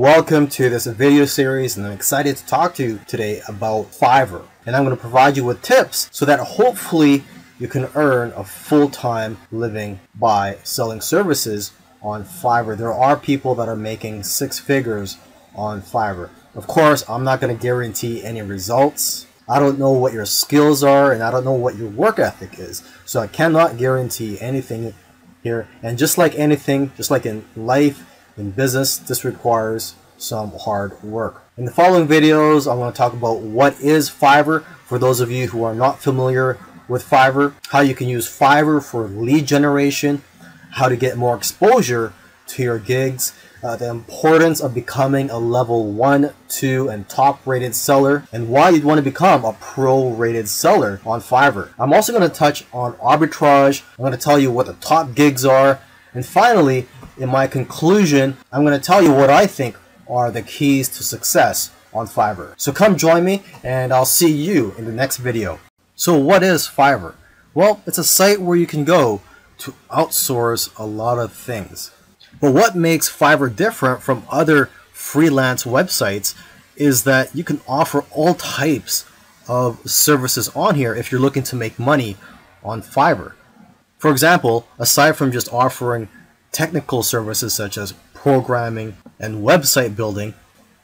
Welcome to this video series and I'm excited to talk to you today about Fiverr. And I'm going to provide you with tips so that hopefully you can earn a full-time living by selling services on Fiverr. There are people that are making six figures on Fiverr. Of course, I'm not going to guarantee any results. I don't know what your skills are and I don't know what your work ethic is. So I cannot guarantee anything here. And just like anything, just like in life, in business, this requires some hard work. In the following videos, I'm going to talk about what is Fiverr for those of you who are not familiar with Fiverr, how you can use Fiverr for lead generation, how to get more exposure to your gigs, uh, the importance of becoming a level 1, 2, and top rated seller, and why you'd want to become a pro rated seller on Fiverr. I'm also going to touch on arbitrage. I'm going to tell you what the top gigs are. And finally, in my conclusion, I'm going to tell you what I think are the keys to success on Fiverr. So come join me and I'll see you in the next video. So what is Fiverr? Well, it's a site where you can go to outsource a lot of things. But what makes Fiverr different from other freelance websites is that you can offer all types of services on here if you're looking to make money on Fiverr. For example, aside from just offering technical services such as programming and website building,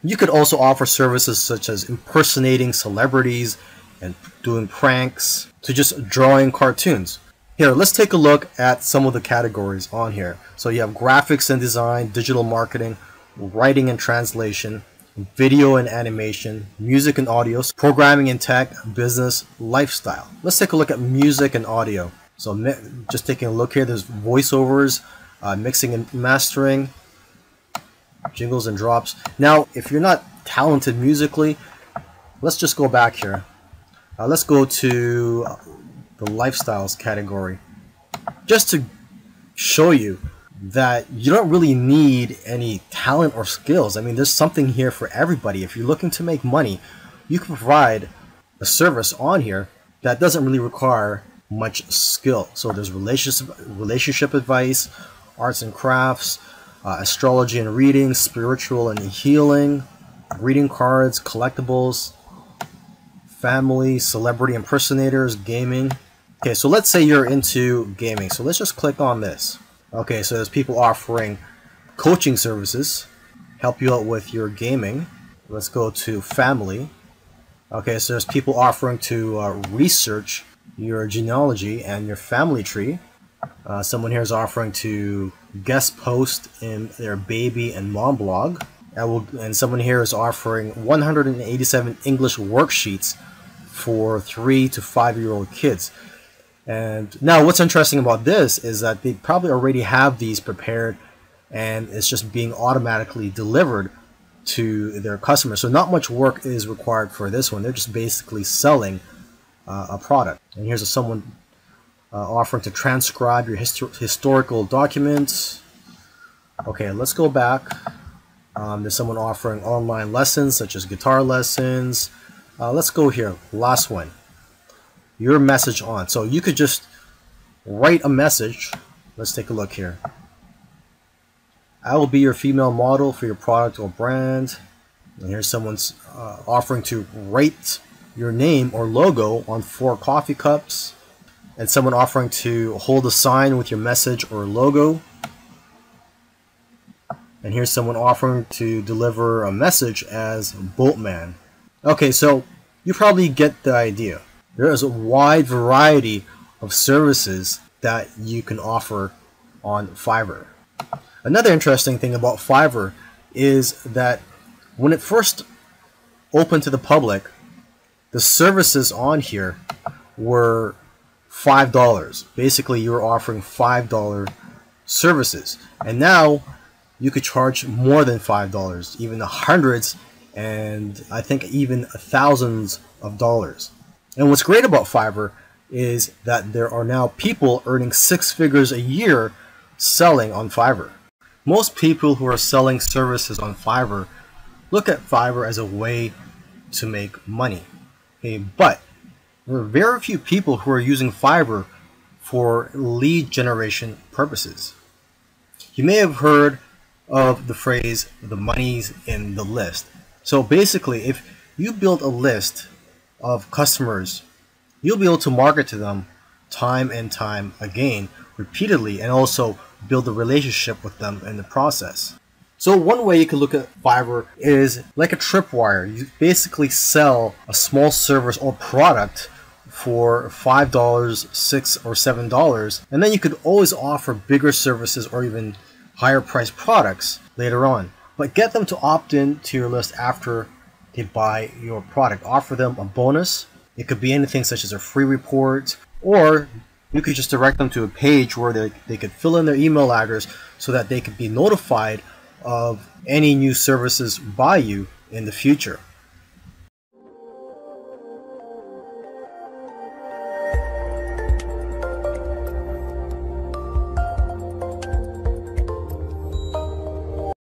you could also offer services such as impersonating celebrities and doing pranks to just drawing cartoons. Here, let's take a look at some of the categories on here. So you have graphics and design, digital marketing, writing and translation, video and animation, music and audio, programming and tech, business, lifestyle. Let's take a look at music and audio. So just taking a look here, there's voiceovers, uh, mixing and mastering, jingles and drops. Now, if you're not talented musically, let's just go back here. Uh, let's go to the lifestyles category just to show you that you don't really need any talent or skills. I mean, there's something here for everybody. If you're looking to make money, you can provide a service on here that doesn't really require much skill. So there's relationship relationship advice, arts and crafts, uh, astrology and reading, spiritual and healing, reading cards, collectibles, family, celebrity impersonators, gaming. Okay, so let's say you're into gaming. So let's just click on this. Okay, so there's people offering coaching services, help you out with your gaming. Let's go to family. Okay, so there's people offering to uh, research your genealogy and your family tree. Uh, someone here is offering to guest post in their baby and mom blog. And, will, and someone here is offering 187 English worksheets for three to five year old kids. And now what's interesting about this is that they probably already have these prepared and it's just being automatically delivered to their customers. So not much work is required for this one. They're just basically selling uh, a product. And here's a, someone offering to transcribe your histor historical documents. Okay, let's go back. Um, there's someone offering online lessons such as guitar lessons. Uh, let's go here. Last one your message on. So you could just write a message. Let's take a look here. I will be your female model for your product or brand. And here's someone's uh, offering to write your name or logo on four coffee cups. And someone offering to hold a sign with your message or logo. And here's someone offering to deliver a message as Boltman. Okay, so you probably get the idea. There is a wide variety of services that you can offer on Fiverr. Another interesting thing about Fiverr is that when it first opened to the public, the services on here were $5. Basically, you're offering $5 services. And now you could charge more than $5, even the hundreds and I think even thousands of dollars. And what's great about Fiverr is that there are now people earning six figures a year selling on Fiverr. Most people who are selling services on Fiverr look at Fiverr as a way to make money. Okay, but there are very few people who are using Fiverr for lead generation purposes. You may have heard of the phrase the money's in the list. So basically, if you build a list of customers, you'll be able to market to them time and time again, repeatedly, and also build a relationship with them in the process. So one way you can look at Fiverr is like a tripwire. You basically sell a small service or product for five dollars, six or seven dollars, and then you could always offer bigger services or even higher priced products later on. But get them to opt in to your list after they buy your product. Offer them a bonus. It could be anything such as a free report, or you could just direct them to a page where they, they could fill in their email address so that they could be notified of any new services by you in the future.